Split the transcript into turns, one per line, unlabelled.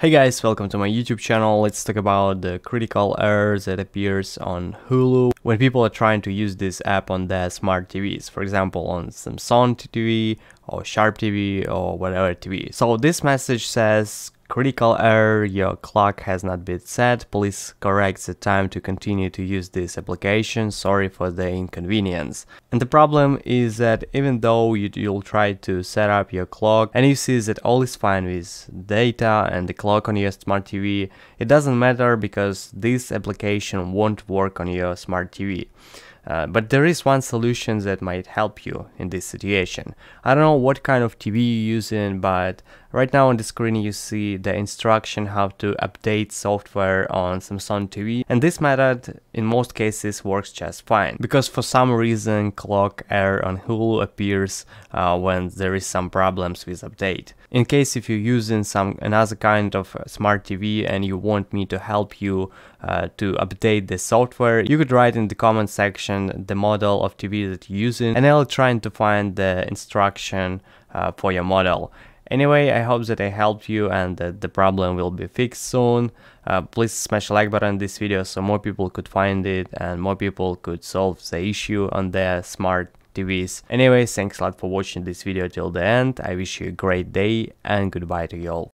Hey guys, welcome to my YouTube channel. Let's talk about the critical errors that appears on Hulu when people are trying to use this app on their smart TVs. For example, on Samsung TV or Sharp TV or whatever TV. So this message says Critical error, your clock has not been set, please correct the time to continue to use this application, sorry for the inconvenience. And the problem is that even though you, will try to set up your clock and you see that all is fine with data and the clock on your smart TV, it doesn't matter because this application won't work on your smart TV. Uh, but there is one solution that might help you in this situation. I don't know what kind of TV you're using, but right now on the screen you see the instruction how to update software on Samsung TV. And this method in most cases works just fine. Because for some reason clock error on Hulu appears uh, when there is some problems with update. In case if you're using some another kind of uh, smart TV and you want me to help you uh, to update the software, you could write in the comment section the model of TV that you're using and I'll try to find the instruction uh, for your model. Anyway, I hope that I helped you and that the problem will be fixed soon. Uh, please smash like button on this video so more people could find it and more people could solve the issue on their smart TVs. Anyway, thanks a lot for watching this video till the end. I wish you a great day and goodbye to you all.